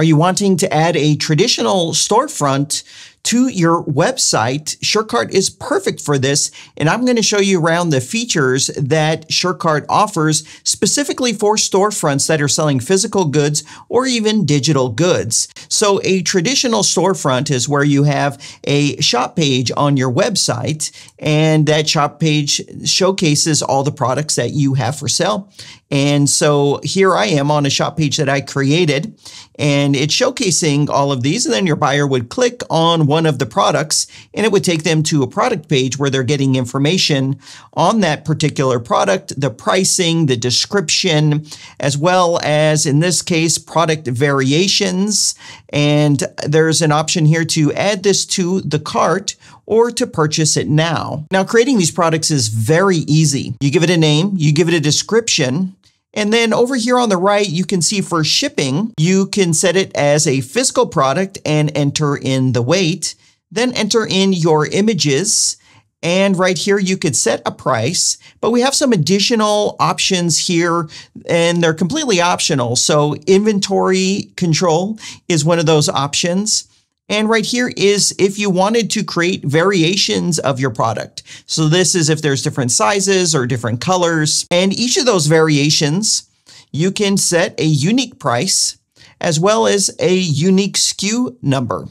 Are you wanting to add a traditional storefront to your website. SureCart is perfect for this, and I'm going to show you around the features that SureCart offers specifically for storefronts that are selling physical goods or even digital goods. So a traditional storefront is where you have a shop page on your website, and that shop page showcases all the products that you have for sale. And so here I am on a shop page that I created and it's showcasing all of these. And then your buyer would click on one of the products and it would take them to a product page where they're getting information on that particular product, the pricing, the description, as well as in this case, product variations. And there's an option here to add this to the cart or to purchase it now. Now, creating these products is very easy. You give it a name, you give it a description, and then over here on the right, you can see for shipping, you can set it as a physical product and enter in the weight, then enter in your images. And right here, you could set a price, but we have some additional options here and they're completely optional. So inventory control is one of those options. And right here is if you wanted to create variations of your product. So this is if there's different sizes or different colors. And each of those variations, you can set a unique price as well as a unique SKU number.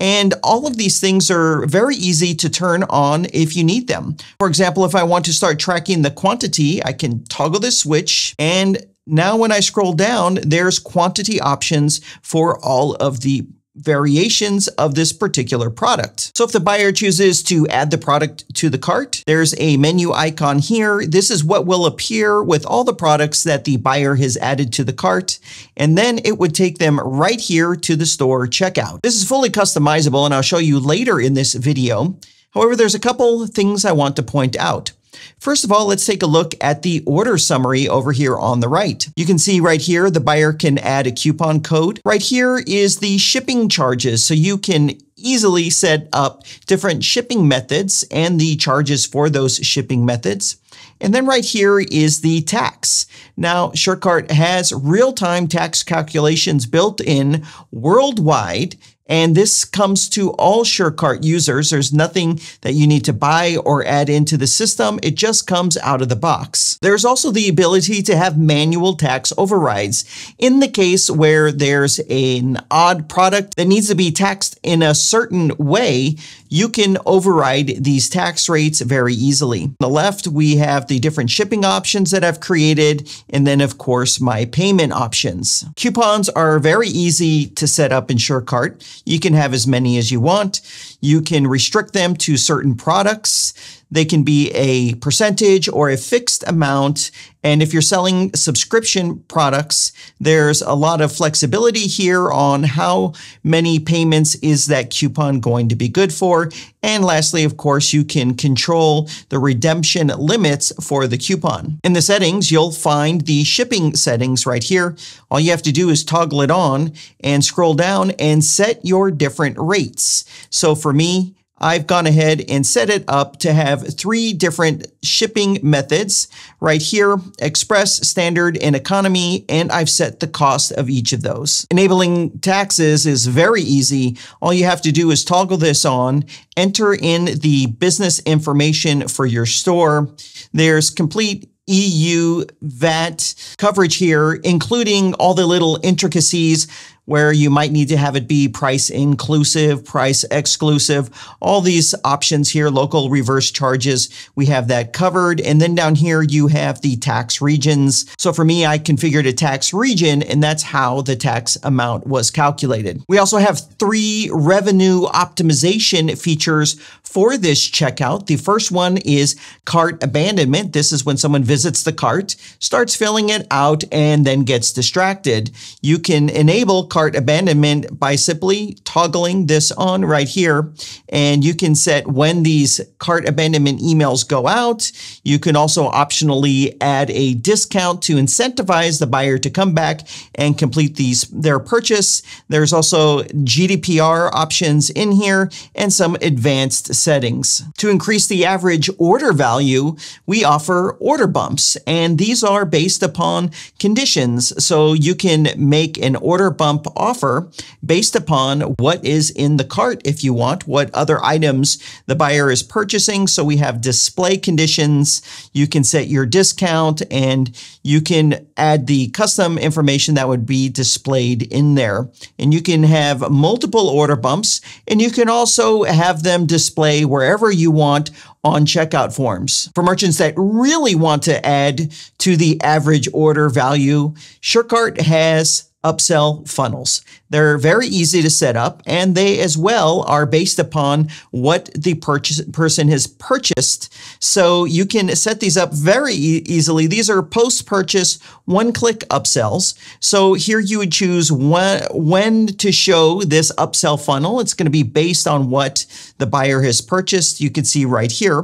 And all of these things are very easy to turn on if you need them. For example, if I want to start tracking the quantity, I can toggle this switch and now when I scroll down, there's quantity options for all of the variations of this particular product. So if the buyer chooses to add the product to the cart, there's a menu icon here. This is what will appear with all the products that the buyer has added to the cart. And then it would take them right here to the store checkout. This is fully customizable and I'll show you later in this video. However, there's a couple things I want to point out. First of all, let's take a look at the order summary over here on the right. You can see right here, the buyer can add a coupon code. Right here is the shipping charges. So you can easily set up different shipping methods and the charges for those shipping methods. And then right here is the tax. Now, SureCart has real-time tax calculations built in worldwide and this comes to all SureCart users. There's nothing that you need to buy or add into the system. It just comes out of the box. There's also the ability to have manual tax overrides in the case where there's an odd product that needs to be taxed in a certain way you can override these tax rates very easily. On the left, we have the different shipping options that I've created, and then of course my payment options. Coupons are very easy to set up in SureCart. You can have as many as you want. You can restrict them to certain products. They can be a percentage or a fixed amount. And if you're selling subscription products, there's a lot of flexibility here on how many payments is that coupon going to be good for. And lastly, of course, you can control the redemption limits for the coupon. In the settings, you'll find the shipping settings right here. All you have to do is toggle it on and scroll down and set your different rates. So for me, I've gone ahead and set it up to have three different shipping methods right here, express, standard, and economy, and I've set the cost of each of those. Enabling taxes is very easy. All you have to do is toggle this on, enter in the business information for your store. There's complete EU VAT coverage here, including all the little intricacies where you might need to have it be price inclusive, price exclusive, all these options here, local reverse charges, we have that covered. And then down here, you have the tax regions. So for me, I configured a tax region and that's how the tax amount was calculated. We also have three revenue optimization features for this checkout. The first one is cart abandonment. This is when someone visits the cart, starts filling it out, and then gets distracted. You can enable cart abandonment by simply toggling this on right here. And you can set when these cart abandonment emails go out. You can also optionally add a discount to incentivize the buyer to come back and complete these their purchase. There's also GDPR options in here and some advanced settings. To increase the average order value, we offer order bumps, and these are based upon conditions. So you can make an order bump offer based upon what is in the cart if you want, what other items the buyer is purchasing. So we have display conditions. You can set your discount and you can add the custom information that would be displayed in there. And you can have multiple order bumps and you can also have them display wherever you want on checkout forms. For merchants that really want to add to the average order value, SureCart has upsell funnels. They're very easy to set up and they as well are based upon what the purchase person has purchased. So you can set these up very e easily. These are post-purchase one-click upsells. So here you would choose when, when to show this upsell funnel. It's going to be based on what the buyer has purchased. You can see right here.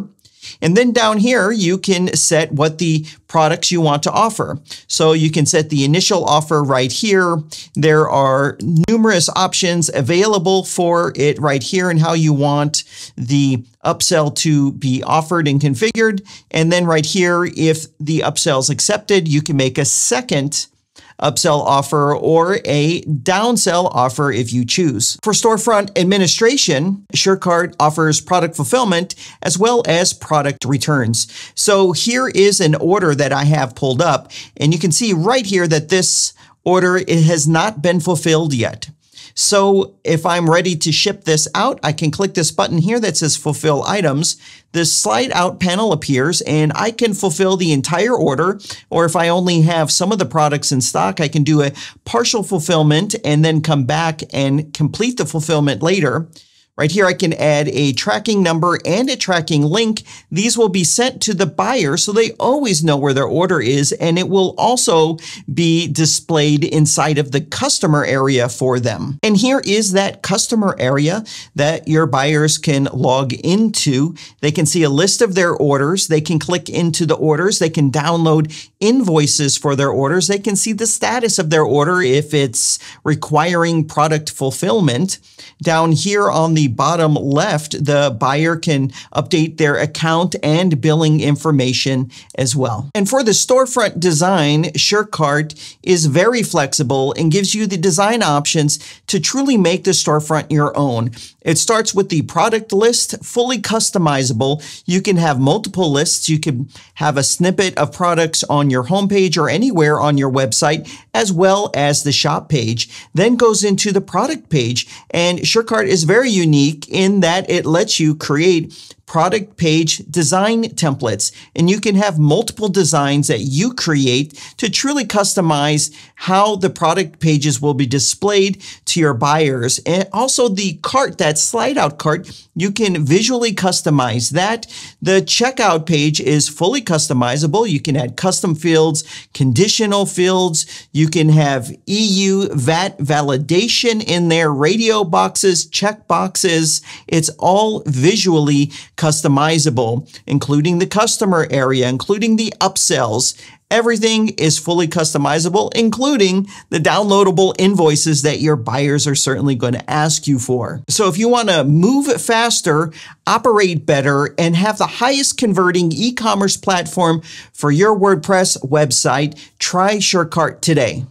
And then down here, you can set what the products you want to offer. So you can set the initial offer right here. There are numerous options available for it right here and how you want the upsell to be offered and configured. And then right here, if the upsell is accepted, you can make a second upsell offer or a downsell offer if you choose. For storefront administration, SureCart offers product fulfillment as well as product returns. So here is an order that I have pulled up and you can see right here that this order it has not been fulfilled yet. So if I'm ready to ship this out, I can click this button here that says fulfill items. This slide out panel appears and I can fulfill the entire order. Or if I only have some of the products in stock, I can do a partial fulfillment and then come back and complete the fulfillment later. Right here, I can add a tracking number and a tracking link. These will be sent to the buyer so they always know where their order is, and it will also be displayed inside of the customer area for them. And here is that customer area that your buyers can log into. They can see a list of their orders. They can click into the orders. They can download invoices for their orders. They can see the status of their order if it's requiring product fulfillment. Down here on the bottom left, the buyer can update their account and billing information as well. And for the storefront design, SureCart is very flexible and gives you the design options to truly make the storefront your own. It starts with the product list, fully customizable. You can have multiple lists. You can have a snippet of products on your homepage or anywhere on your website, as well as the shop page. Then goes into the product page. And SureCart is very unique in that it lets you create product page design templates. And you can have multiple designs that you create to truly customize how the product pages will be displayed to your buyers. And also the cart, that slide out cart, you can visually customize that. The checkout page is fully customizable. You can add custom fields, conditional fields. You can have EU VAT validation in there, radio boxes, check boxes. It's all visually customizable, including the customer area, including the upsells. Everything is fully customizable, including the downloadable invoices that your buyers are certainly going to ask you for. So if you want to move faster, operate better, and have the highest converting e-commerce platform for your WordPress website, try SureCart today.